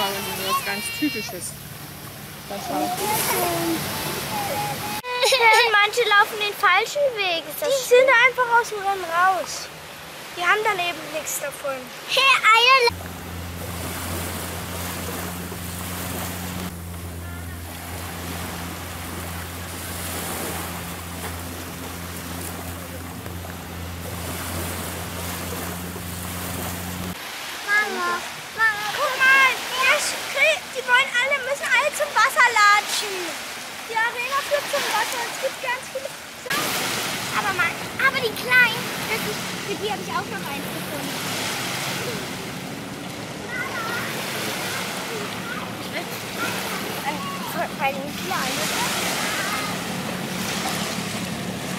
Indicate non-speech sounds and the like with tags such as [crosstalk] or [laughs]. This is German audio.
Schau, das ist was ganz Typisches. Da schau. [laughs] Manche laufen den falschen Weg. Die sind einfach aus dem Rennen raus. Die haben dann eben nichts davon. Hey, Eier! Mama. Latschen. Die Arena führt zum Wasser. Es gibt ganz viele Sachen. aber, mal, aber die Kleinen, für die habe ich auch noch eins gefunden. Äh, bei den Kleinen.